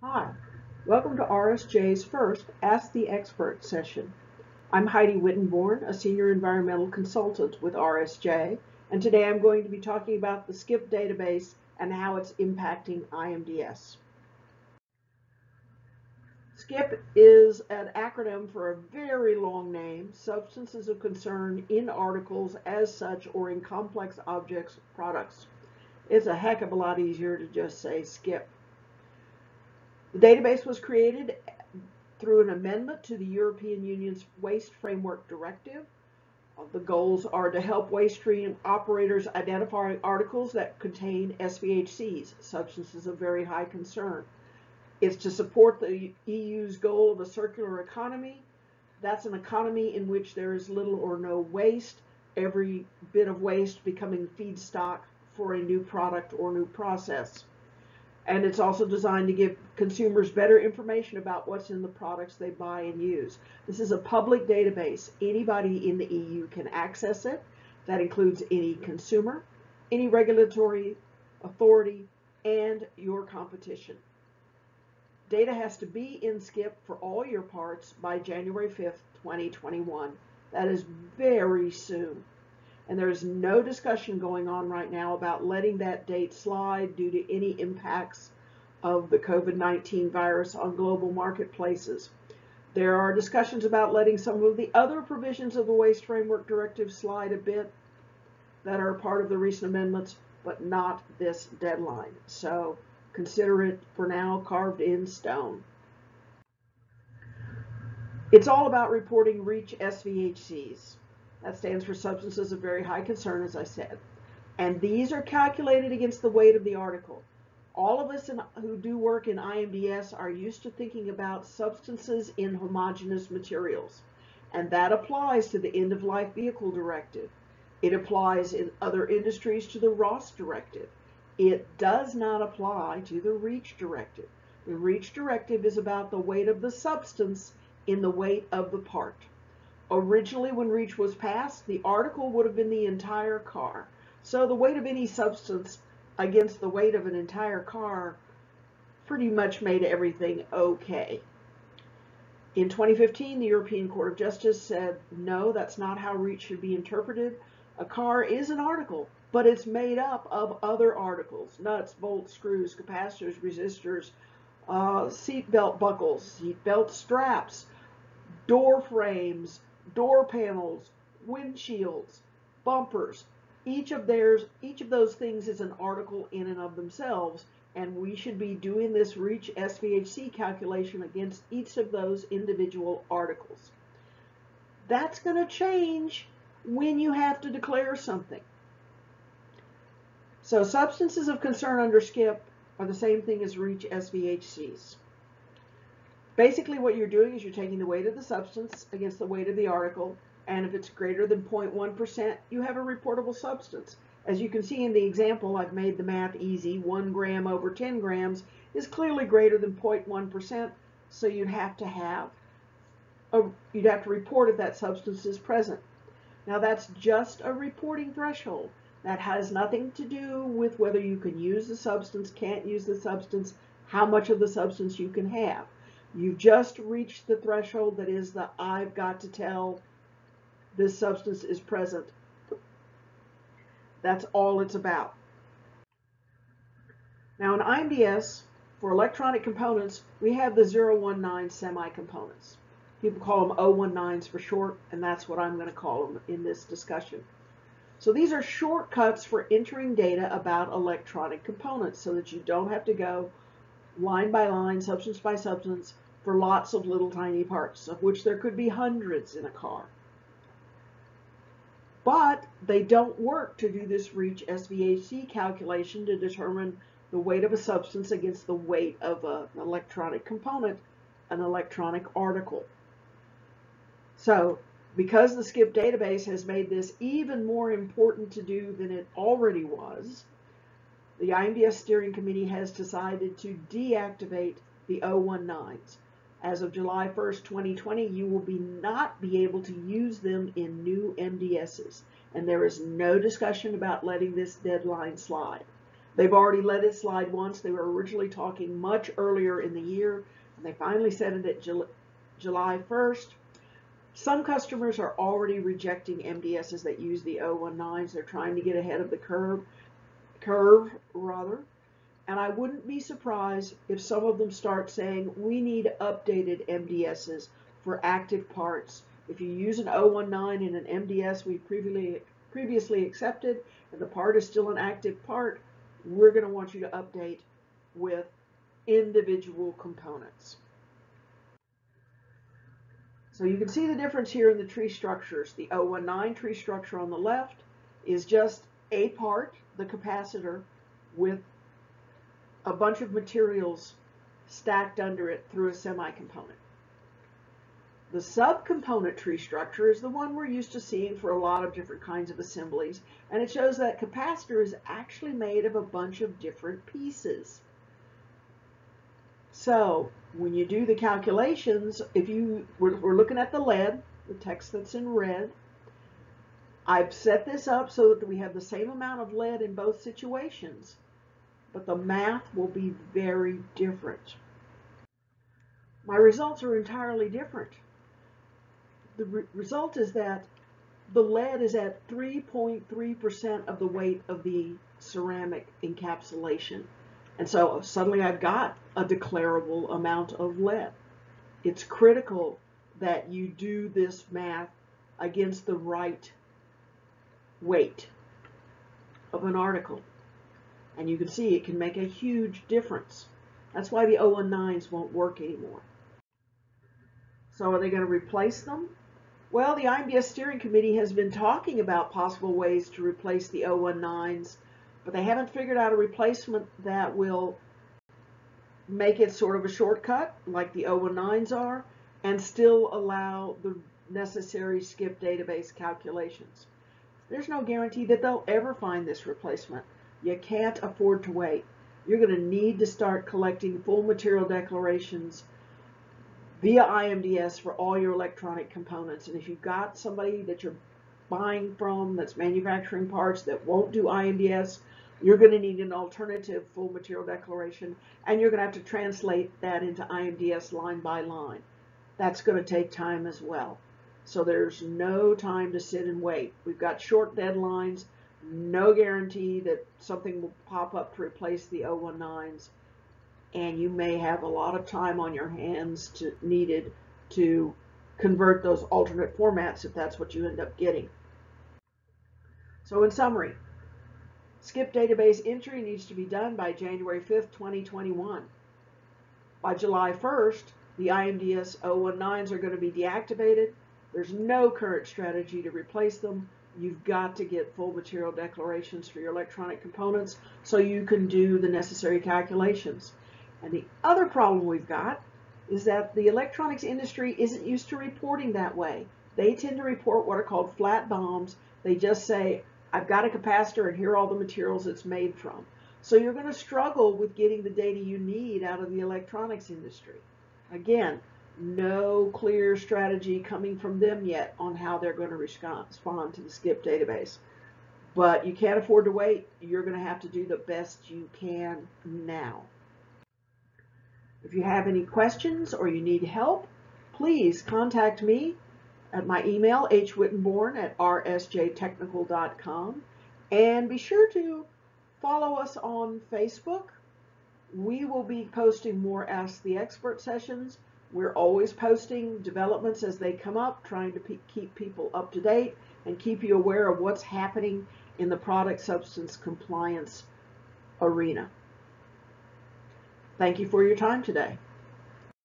Hi, welcome to RSJ's first Ask the Expert session. I'm Heidi Wittenborn, a Senior Environmental Consultant with RSJ, and today I'm going to be talking about the SCIP database and how it's impacting IMDS. SCIP is an acronym for a very long name, Substances of Concern in Articles as Such or in Complex Objects Products. It's a heck of a lot easier to just say SCIP. The database was created through an amendment to the European Union's Waste Framework Directive. Uh, the goals are to help waste stream operators identify articles that contain SVHCs, substances of very high concern. It's to support the EU's goal of a circular economy. That's an economy in which there is little or no waste, every bit of waste becoming feedstock for a new product or new process and it's also designed to give consumers better information about what's in the products they buy and use. This is a public database. Anybody in the EU can access it. That includes any consumer, any regulatory authority, and your competition. Data has to be in SCIP for all your parts by January 5th, 2021. That is very soon. And there is no discussion going on right now about letting that date slide due to any impacts of the COVID-19 virus on global marketplaces. There are discussions about letting some of the other provisions of the Waste Framework Directive slide a bit that are part of the recent amendments, but not this deadline. So consider it for now carved in stone. It's all about reporting REACH SVHCs. That stands for substances of very high concern, as I said. And these are calculated against the weight of the article. All of us in, who do work in IMDS are used to thinking about substances in homogeneous materials. And that applies to the end-of-life vehicle directive. It applies in other industries to the RoHS directive. It does not apply to the REACH directive. The REACH directive is about the weight of the substance in the weight of the part. Originally, when REACH was passed, the article would have been the entire car. So the weight of any substance against the weight of an entire car pretty much made everything okay. In 2015, the European Court of Justice said, no, that's not how REACH should be interpreted. A car is an article, but it's made up of other articles, nuts, bolts, screws, capacitors, resistors, uh, seat belt buckles, seat belt straps, door frames, door panels, windshields, bumpers. Each of theirs, each of those things is an article in and of themselves, and we should be doing this REACH SVHC calculation against each of those individual articles. That's going to change when you have to declare something. So substances of concern under SCIP are the same thing as REACH SVHCs. Basically what you're doing is you're taking the weight of the substance against the weight of the article, and if it's greater than 0.1%, you have a reportable substance. As you can see in the example, I've made the math easy. 1 gram over 10 grams is clearly greater than 0.1%, so you'd have to have a, you'd have to report if that substance is present. Now that's just a reporting threshold. That has nothing to do with whether you can use the substance, can't use the substance, how much of the substance you can have. You've just reached the threshold that is the I've got to tell this substance is present. That's all it's about. Now in IMDS, for electronic components, we have the 019 semi-components. People call them 019s for short, and that's what I'm going to call them in this discussion. So these are shortcuts for entering data about electronic components so that you don't have to go line by line, substance by substance, for lots of little tiny parts, of which there could be hundreds in a car. But they don't work to do this REACH SVHC calculation to determine the weight of a substance against the weight of an electronic component, an electronic article. So because the SCIP database has made this even more important to do than it already was, the IMDS steering committee has decided to deactivate the 019s. As of July 1st, 2020, you will be not be able to use them in new MDSs, and there is no discussion about letting this deadline slide. They've already let it slide once. They were originally talking much earlier in the year, and they finally said it at July 1st. Some customers are already rejecting MDSs that use the 019s. They're trying to get ahead of the curve, curve rather. And I wouldn't be surprised if some of them start saying we need updated MDSs for active parts. If you use an 019 in an MDS we previously previously accepted and the part is still an active part, we're going to want you to update with individual components. So you can see the difference here in the tree structures. The 019 tree structure on the left is just a part, the capacitor, with a bunch of materials stacked under it through a semi-component. The subcomponent tree structure is the one we're used to seeing for a lot of different kinds of assemblies, and it shows that capacitor is actually made of a bunch of different pieces. So when you do the calculations, if you, we're, we're looking at the lead, the text that's in red, I've set this up so that we have the same amount of lead in both situations, but the math will be very different. My results are entirely different. The re result is that the lead is at 3.3% of the weight of the ceramic encapsulation. And so suddenly I've got a declarable amount of lead. It's critical that you do this math against the right weight of an article. And you can see it can make a huge difference. That's why the 019s won't work anymore. So are they going to replace them? Well, the IMDS Steering Committee has been talking about possible ways to replace the 019s but they haven't figured out a replacement that will make it sort of a shortcut like the 019s are and still allow the necessary SCIP database calculations. There's no guarantee that they'll ever find this replacement. You can't afford to wait. You're going to need to start collecting full material declarations via IMDS for all your electronic components. And if you've got somebody that you're buying from that's manufacturing parts that won't do IMDS, you're going to need an alternative full material declaration, and you're going to have to translate that into IMDS line by line. That's going to take time as well. So there's no time to sit and wait. We've got short deadlines, no guarantee that something will pop up to replace the 019s, and you may have a lot of time on your hands to, needed to convert those alternate formats if that's what you end up getting. So in summary, SCIP database entry needs to be done by January 5th, 2021. By July 1st, the IMDS 019s are going to be deactivated. There's no current strategy to replace them. You've got to get full material declarations for your electronic components so you can do the necessary calculations. And the other problem we've got is that the electronics industry isn't used to reporting that way. They tend to report what are called flat BOMs. They just say, I've got a capacitor and here are all the materials it's made from. So you're going to struggle with getting the data you need out of the electronics industry. Again, no clear strategy coming from them yet on how they're going to respond to the SCIP database. But you can't afford to wait. You're going to have to do the best you can now. If you have any questions or you need help, please contact me at my email, hwittenborn at rsjtechnical.com. And be sure to follow us on Facebook. We will be posting more Ask the Expert sessions. We're always posting developments as they come up, trying to pe keep people up to date and keep you aware of what's happening in the product substance compliance arena. Thank you for your time today.